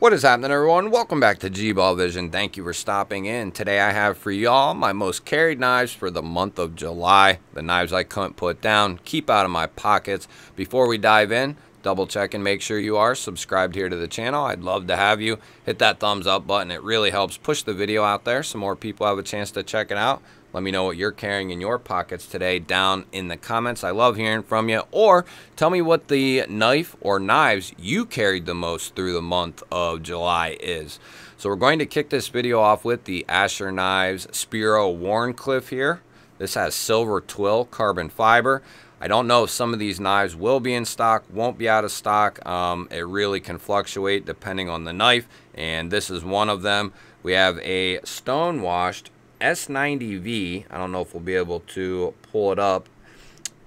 What is happening everyone? Welcome back to G-Ball Vision. Thank you for stopping in. Today I have for y'all my most carried knives for the month of July. The knives I couldn't put down, keep out of my pockets. Before we dive in, double check and make sure you are subscribed here to the channel. I'd love to have you. Hit that thumbs up button. It really helps push the video out there so more people have a chance to check it out. Let me know what you're carrying in your pockets today down in the comments. I love hearing from you. Or tell me what the knife or knives you carried the most through the month of July is. So we're going to kick this video off with the Asher Knives Spiro Wharncliffe here. This has silver twill carbon fiber. I don't know if some of these knives will be in stock, won't be out of stock. Um, it really can fluctuate depending on the knife, and this is one of them. We have a stone washed S90V. I don't know if we'll be able to pull it up.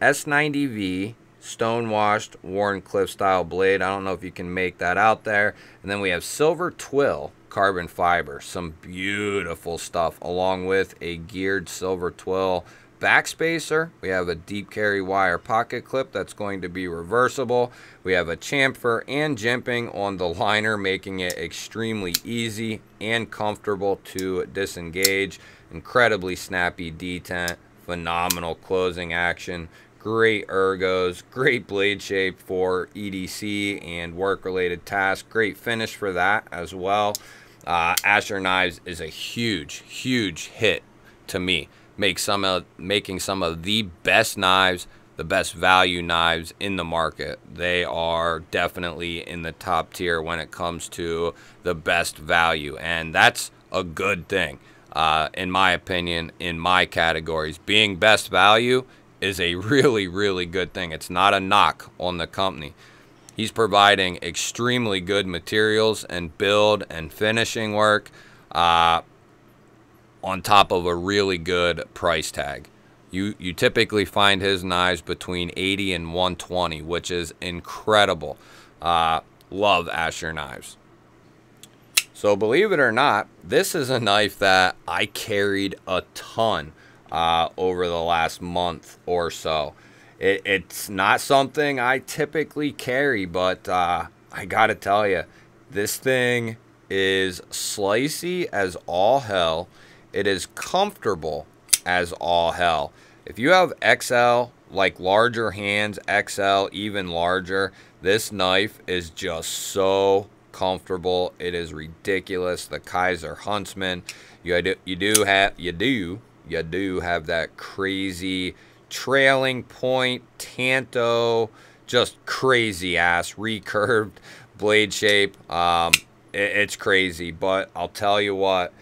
S90V stone washed Cliff style blade. I don't know if you can make that out there. And then we have silver twill carbon fiber. Some beautiful stuff along with a geared silver twill backspacer. We have a deep carry wire pocket clip that's going to be reversible. We have a chamfer and jimping on the liner, making it extremely easy and comfortable to disengage. Incredibly snappy detent, phenomenal closing action, great ergos, great blade shape for EDC and work-related tasks. Great finish for that as well. Uh, Asher Knives is a huge, huge hit to me make some of making some of the best knives, the best value knives in the market. They are definitely in the top tier when it comes to the best value, and that's a good thing, uh, in my opinion. In my categories, being best value is a really, really good thing. It's not a knock on the company. He's providing extremely good materials and build and finishing work. Uh, on top of a really good price tag. You, you typically find his knives between 80 and 120, which is incredible. Uh, love Asher knives. So believe it or not, this is a knife that I carried a ton uh, over the last month or so. It, it's not something I typically carry, but uh, I gotta tell you, this thing is slicey as all hell. It is comfortable as all hell. If you have XL, like larger hands, XL, even larger, this knife is just so comfortable. It is ridiculous. The Kizer Huntsman, you do, you do have you do you do have that crazy trailing point tanto, just crazy ass recurved blade shape. Um, it, it's crazy, but I'll tell you what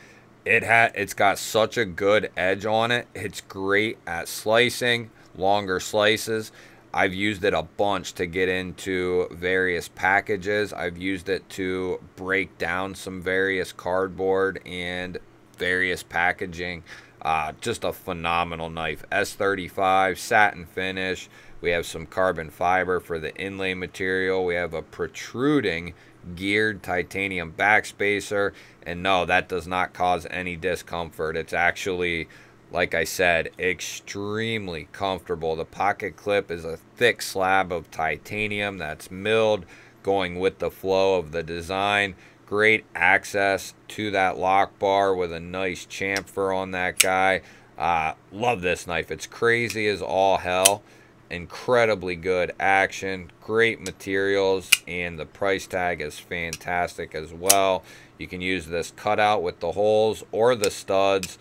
it had it's got such a good edge on it. It's great at slicing, longer slices. I've used it a bunch to get into various packages. I've used it to break down some various cardboard and various packaging. Uh, just a phenomenal knife. S35 satin finish. We have some carbon fiber for the inlay material. We have a protruding geared titanium backspacer. And no, that does not cause any discomfort. It's actually, like I said, extremely comfortable. The pocket clip is a thick slab of titanium that's milled, going with the flow of the design. Great access to that lock bar with a nice chamfer on that guy. Uh, love this knife. It's crazy as all hell incredibly good action, great materials, and the price tag is fantastic as well. You can use this cutout with the holes or the studs.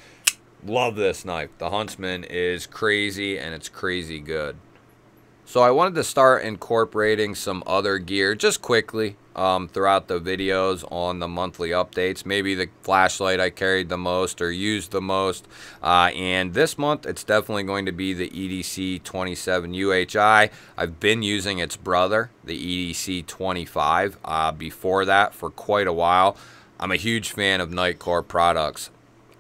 Love this knife. The Huntsman is crazy and it's crazy good. So I wanted to start incorporating some other gear just quickly um, throughout the videos on the monthly updates. Maybe the flashlight I carried the most or used the most. Uh, and this month, it's definitely going to be the EDC 27 UHI. I've been using its brother, the EDC 25, uh, before that for quite a while. I'm a huge fan of Nitecore products.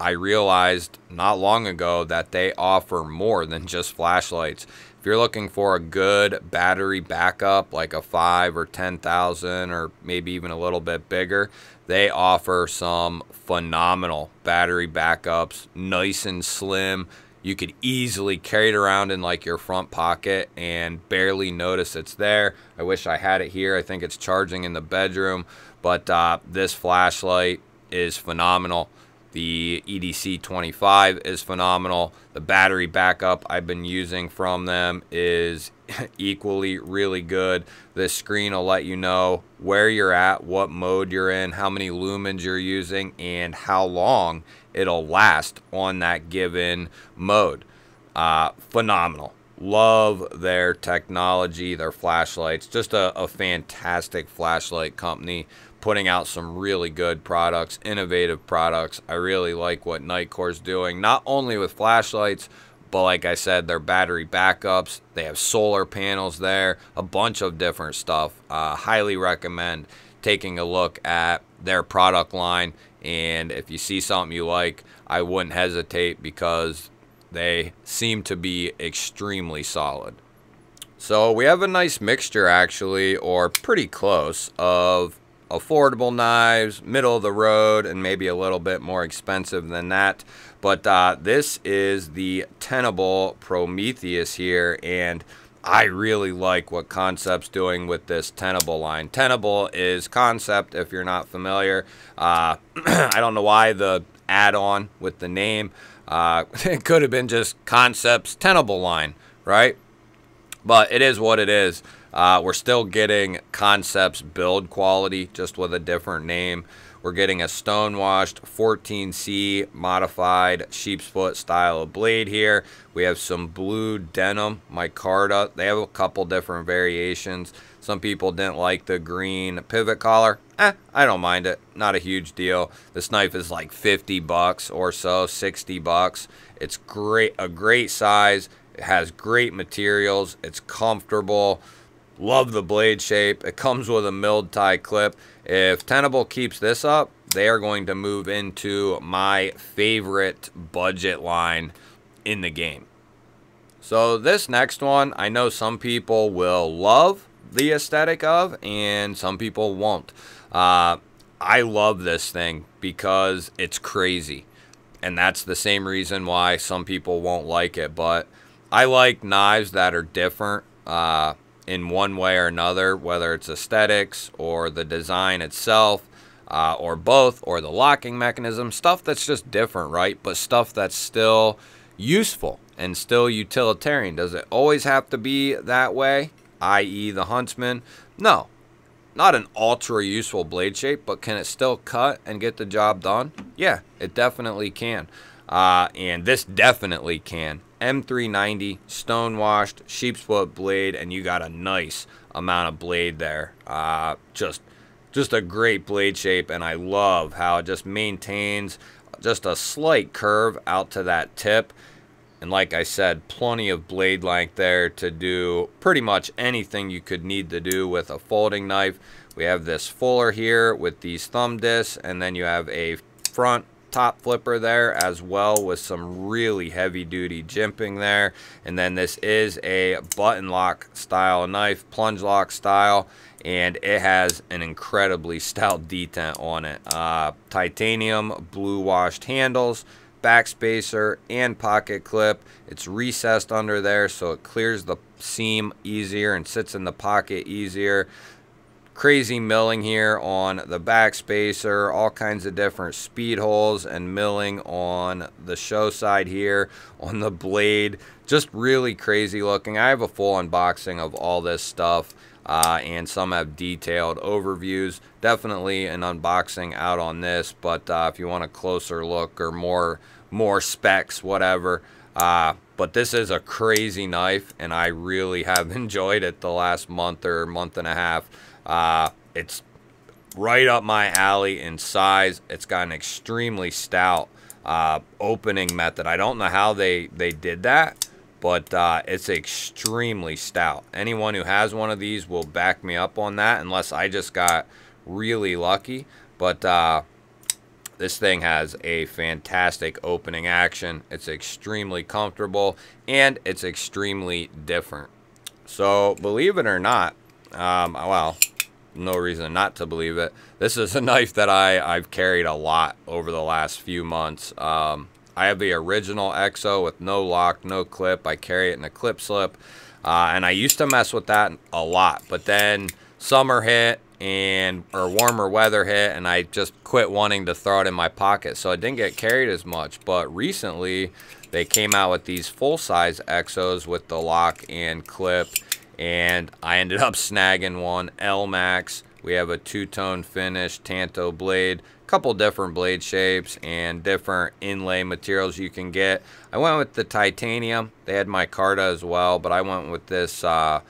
I realized not long ago that they offer more than just flashlights. If you're looking for a good battery backup, like a five or 10,000 or maybe even a little bit bigger, they offer some phenomenal battery backups, nice and slim, you could easily carry it around in like your front pocket and barely notice it's there. I wish I had it here. I think it's charging in the bedroom, but uh, this flashlight is phenomenal. The EDC 25 is phenomenal. The battery backup I've been using from them is equally really good. This screen will let you know where you're at, what mode you're in, how many lumens you're using, and how long it'll last on that given mode. Uh, phenomenal. Love their technology, their flashlights. Just a, a fantastic flashlight company putting out some really good products, innovative products. I really like what Nitecore is doing, not only with flashlights, but like I said, their battery backups. They have solar panels there, a bunch of different stuff. Uh, highly recommend taking a look at their product line. And if you see something you like, I wouldn't hesitate because they seem to be extremely solid. So we have a nice mixture actually, or pretty close, of affordable knives, middle of the road, and maybe a little bit more expensive than that. But uh, this is the Tenable Prometheus here, and I really like what Kansept's doing with this Tenable line. Tenable is Kansept, if you're not familiar. Uh, I don't know why the add-on with the name. Uh, it could have been just Kansept's Tenable line, right? But it is what it is. Uh, we're still getting Kansept's build quality, just with a different name. We're getting a stonewashed 14C modified sheep's foot style of blade here. We have some blue denim micarta. They have a couple different variations. Some people didn't like the green pivot collar. Eh, I don't mind it. Not a huge deal. This knife is like 50 bucks or so, 60 bucks. It's great, a great size. Has great materials. It's comfortable. Love the blade shape. It comes with a milled tie clip. If Tenable keeps this up, they are going to move into my favorite budget line in the game. So this next one, I know some people will love the aesthetic of, and some people won't. Uh, I love this thing because it's crazy. And that's the same reason why some people won't like it. But I like knives that are different. Uh, in one way or another, whether it's aesthetics or the design itself, uh, or both, or the locking mechanism, stuff that's just different, right? But stuff that's still useful and still utilitarian. Does it always have to be that way, i.e., the Huntsman? No. Not an ultra useful blade shape, but can it still cut and get the job done? Yeah, it definitely can. Uh, and this definitely can. M390 stonewashed sheep's foot blade and you got a nice amount of blade there. Uh, just just a great blade shape and I love how it just maintains just a slight curve out to that tip. And like I said plenty of blade length there to do pretty much anything you could need to do with a folding knife. We have this fuller here with these thumb discs and then you have a front top flipper there as well with some really heavy duty jimping there. And then this is a button lock style knife plunge lock style and it has an incredibly stout detent on it. Uh, titanium blue washed handles backspacer and pocket clip. It's recessed under there so it clears the seam easier and sits in the pocket easier crazy milling here on the back spacer, all kinds of different speed holes and milling on the show side here on the blade. Just really crazy looking. I have a full unboxing of all this stuff. Uh, and some have detailed overviews. Definitely an unboxing out on this, but uh, if you want a closer look or more more specs, whatever. Uh, but this is a crazy knife, and I really have enjoyed it the last month or month and a half. Uh, it's right up my alley in size. It's got an extremely stout uh, opening method. I don't know how they, they did that, but uh, it's extremely stout. Anyone who has one of these will back me up on that unless I just got really lucky. But uh, this thing has a fantastic opening action. It's extremely comfortable and it's extremely different. So believe it or not, um, well, no reason not to believe it. This is a knife that I, I've carried a lot over the last few months. Um, I have the original EXO with no lock, no clip. I carry it in a clip slip. Uh, and I used to mess with that a lot. But then summer hit and or warmer weather hit and I just quit wanting to throw it in my pocket. So I didn't get carried as much. But recently they came out with these full-size EXOs with the lock and clip. And I ended up snagging one Elmax. We have a two-tone finish Tanto blade couple different blade shapes and different inlay materials you can get. I went with the titanium. They had micarta as well, but I went with this uh,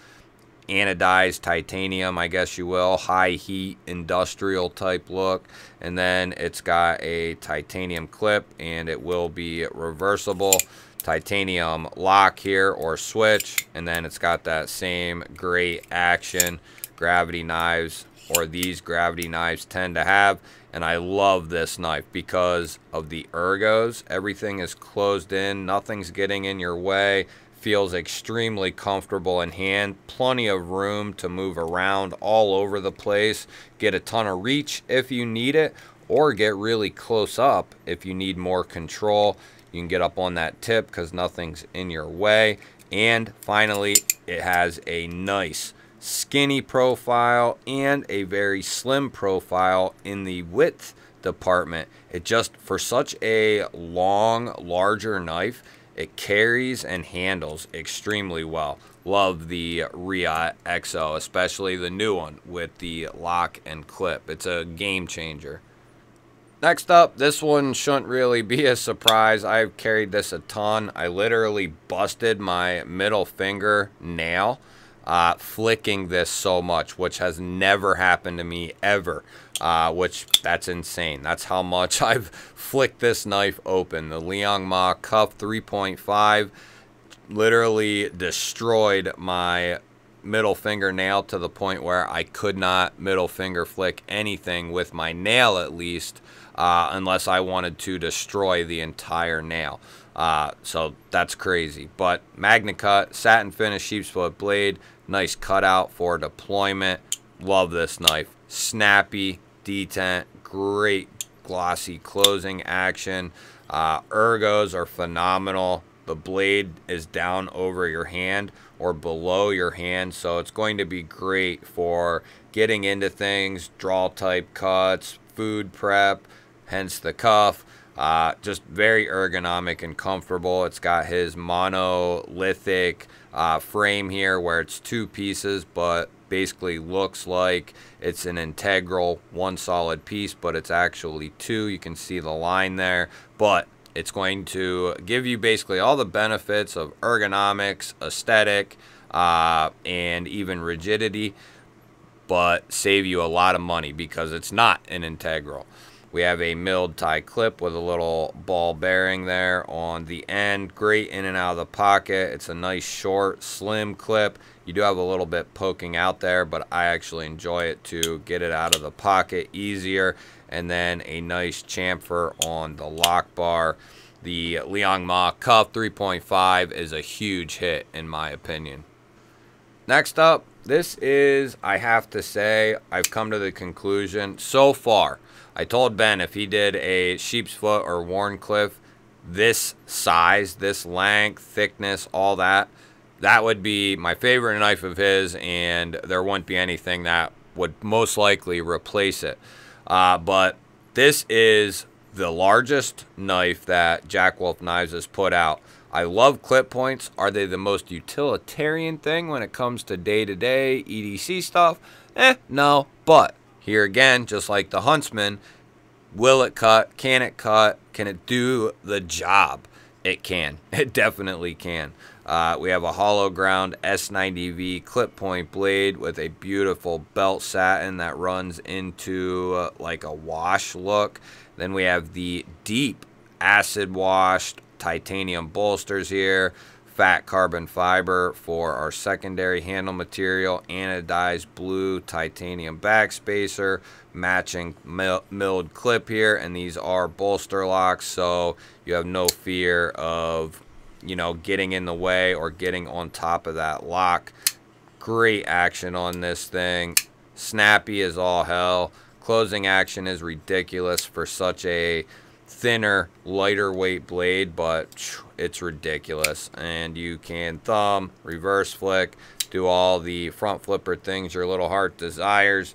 anodized titanium, I guess you will, high heat industrial type look. And then it's got a titanium clip and it will be reversible titanium lock here or switch. And then it's got that same great action gravity knives or these gravity knives tend to have. And I love this knife because of the ergos. Everything is closed in. Nothing's getting in your way. Feels extremely comfortable in hand. Plenty of room to move around all over the place. Get a ton of reach if you need it. Or get really close up if you need more control. You can get up on that tip because nothing's in your way. And finally, it has a nice skinny profile and a very slim profile in the width department. It just, for such a long, larger knife, it carries and handles extremely well. Love the Reate EXO, especially the new one with the lock and clip. It's a game changer. Next up, this one shouldn't really be a surprise. I've carried this a ton. I literally busted my middle finger nail uh, flicking this so much, which has never happened to me ever. Uh, which that's insane. That's how much I've flicked this knife open. The Liong Mah Cuff 3.5 literally destroyed my middle finger nail to the point where I could not middle finger flick anything with my nail at least uh, unless I wanted to destroy the entire nail. Uh, so that's crazy. But MagnaCut, satin finish sheepsfoot blade, Nice cutout for deployment. Love this knife. Snappy, detent, great glossy closing action. Uh, ergos are phenomenal. The blade is down over your hand or below your hand, so it's going to be great for getting into things, draw type cuts, food prep, hence the cuff. Uh, just very ergonomic and comfortable. It's got his monolithic uh, frame here where it's two pieces, but basically looks like it's an integral one solid piece, but it's actually two. You can see the line there, but it's going to give you basically all the benefits of ergonomics, aesthetic, uh, and even rigidity, but save you a lot of money because it's not an integral. We have a milled tie clip with a little ball bearing there on the end. Great in and out of the pocket. It's a nice short, slim clip. You do have a little bit poking out there, but I actually enjoy it to get it out of the pocket easier. And then a nice chamfer on the lock bar. The Liong Mah Cuff 3.5 is a huge hit in my opinion. Next up, this is, I have to say, I've come to the conclusion so far I told Ben if he did a sheep's foot or Wharncliffe, this size, this length, thickness, all that, that would be my favorite knife of his, and there wouldn't be anything that would most likely replace it. Uh, but this is the largest knife that Jack Wolf Knives has put out. I love clip points. Are they the most utilitarian thing when it comes to day-to-day -day EDC stuff? Eh, no. But here again, just like the Huntsman, will it cut? Can it cut? Can it do the job? It can. It definitely can. Uh, we have a hollow ground S90V clip point blade with a beautiful belt satin that runs into uh, like a wash look. Then we have the deep acid washed titanium bolsters here fat carbon fiber for our secondary handle material, anodized blue titanium backspacer, matching milled clip here, and these are bolster locks, so you have no fear of, you know, getting in the way or getting on top of that lock. Great action on this thing. Snappy as all hell. Closing action is ridiculous for such a thinner, lighter weight blade, but it's ridiculous. And you can thumb, reverse flick, do all the front flipper things your little heart desires.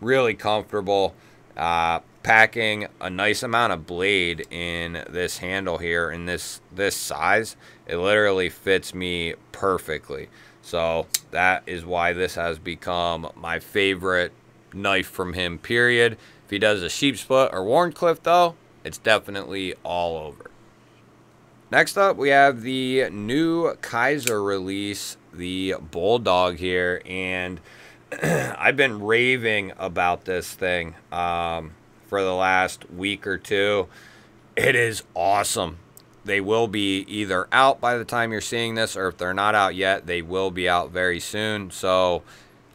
Really comfortable. Uh, packing a nice amount of blade in this handle here in this this size. It literally fits me perfectly. So that is why this has become my favorite knife from him period. If he does a sheep's foot or Wharncliffe though it's definitely all over. Next up we have the new Kizer release the bulldog here and I've been raving about this thing. Um, for the last week or two. It is awesome. They will be either out by the time you're seeing this, or if they're not out yet, they will be out very soon. So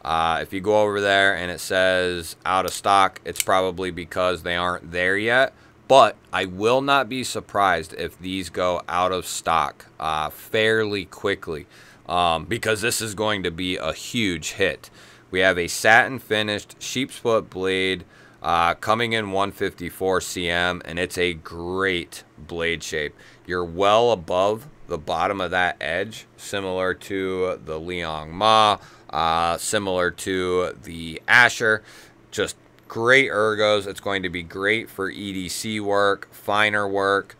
uh, if you go over there and it says out of stock, it's probably because they aren't there yet. But I will not be surprised if these go out of stock uh, fairly quickly um, because this is going to be a huge hit. We have a satin finished sheep's foot blade uh, coming in 154CM, and it's a great blade shape. You're well above the bottom of that edge, similar to the Liong Mah, uh, similar to the Asher. Just great ergos. It's going to be great for EDC work, finer work,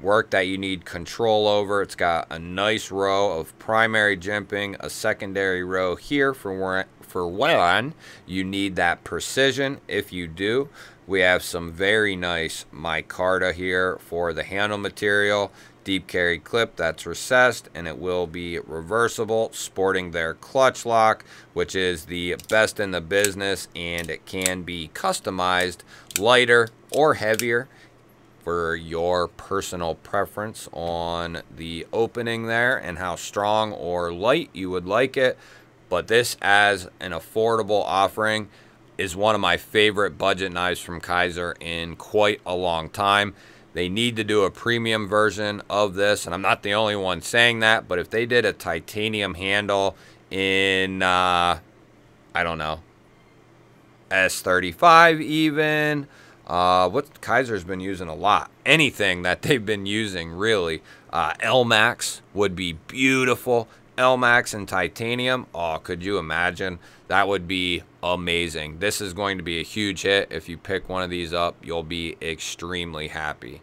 work that you need control over. It's got a nice row of primary jimping, a secondary row here for for when you need that precision. If you do, we have some very nice micarta here for the handle material. Deep carry clip that's recessed and it will be reversible, sporting their clutch lock, which is the best in the business and it can be customized lighter or heavier for your personal preference on the opening there and how strong or light you would like it. But this as an affordable offering is one of my favorite budget knives from Kizer in quite a long time. They need to do a premium version of this, and I'm not the only one saying that, but if they did a titanium handle in, uh, I don't know, S35 even, uh, what Kizer's been using a lot. Anything that they've been using, really. Uh, Elmax would be beautiful. Elmax and titanium. Oh, could you imagine? That would be amazing. This is going to be a huge hit. If you pick one of these up, you'll be extremely happy.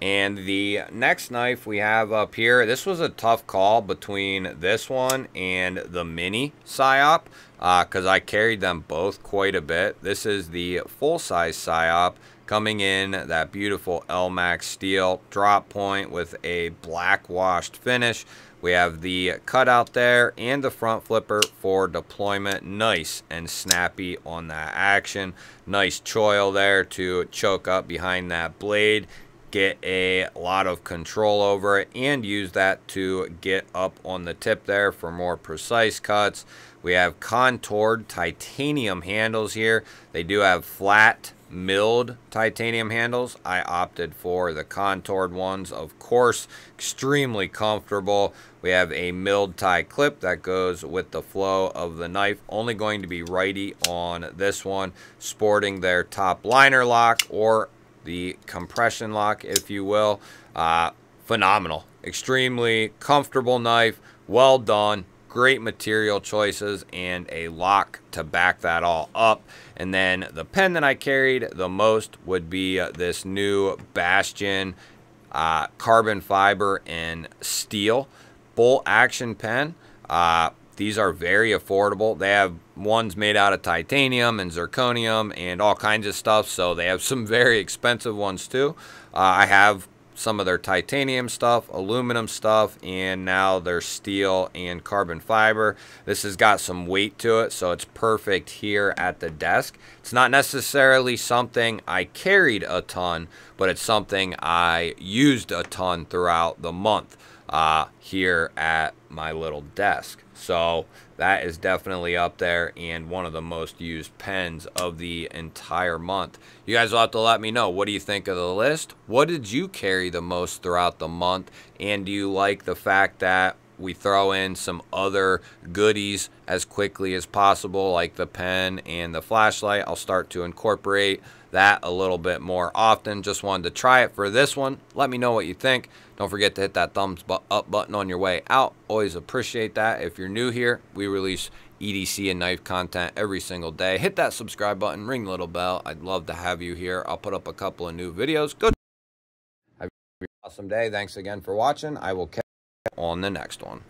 And the next knife we have up here, this was a tough call between this one and the mini PSYOP because uh, I carried them both quite a bit. This is the full-size PSYOP coming in that beautiful Elmax steel drop point with a black washed finish. We have the cutout there and the front flipper for deployment. Nice and snappy on that action. Nice choil there to choke up behind that blade. Get a lot of control over it and use that to get up on the tip there for more precise cuts. We have contoured titanium handles here. They do have flat milled titanium handles. I opted for the contoured ones, of course, extremely comfortable. We have a milled tie clip that goes with the flow of the knife. Only going to be righty on this one, sporting their top liner lock or the compression lock, if you will. Uh, phenomenal. Extremely comfortable knife. Well done great material choices and a lock to back that all up. And then the pen that I carried the most would be uh, this new Bastion uh, carbon fiber and steel bolt action pen. Uh, these are very affordable. They have ones made out of titanium and zirconium and all kinds of stuff. So they have some very expensive ones too. Uh, I have some of their titanium stuff, aluminum stuff, and now their steel and carbon fiber. This has got some weight to it, so it's perfect here at the desk. It's not necessarily something I carried a ton, but it's something I used a ton throughout the month uh, here at my little desk. So that is definitely up there and one of the most used pens of the entire month. You guys will have to let me know. What do you think of the list? What did you carry the most throughout the month? And do you like the fact that we throw in some other goodies as quickly as possible, like the pen and the flashlight. I'll start to incorporate that a little bit more often. Just wanted to try it for this one. Let me know what you think. Don't forget to hit that thumbs up button on your way out. Always appreciate that. If you're new here, we release EDC and knife content every single day. Hit that subscribe button, ring the little bell. I'd love to have you here. I'll put up a couple of new videos. Good. Have an awesome day. Thanks again for watching. I will catch you on the next one.